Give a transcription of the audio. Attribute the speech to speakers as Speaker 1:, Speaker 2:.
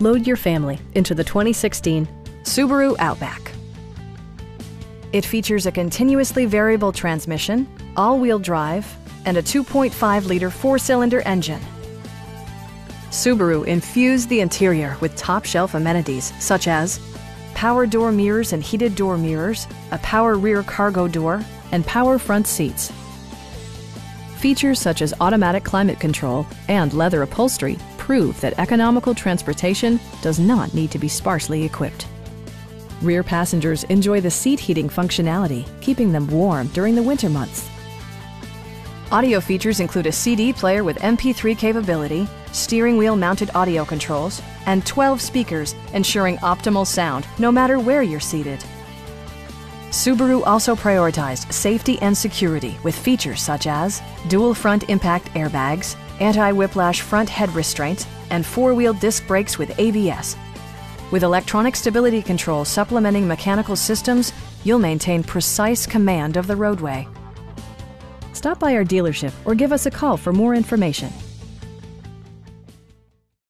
Speaker 1: Load your family into the 2016 Subaru Outback. It features a continuously variable transmission, all-wheel drive, and a 2.5-liter four-cylinder engine. Subaru infused the interior with top-shelf amenities such as power door mirrors and heated door mirrors, a power rear cargo door, and power front seats. Features such as automatic climate control and leather upholstery prove that economical transportation does not need to be sparsely equipped. Rear passengers enjoy the seat heating functionality, keeping them warm during the winter months. Audio features include a CD player with MP3 capability, steering wheel mounted audio controls, and 12 speakers ensuring optimal sound no matter where you're seated. Subaru also prioritized safety and security with features such as dual front impact airbags, anti-whiplash front head restraints, and four-wheel disc brakes with ABS. With electronic stability control supplementing mechanical systems, you'll maintain precise command of the roadway. Stop by our dealership or give us a call for more information.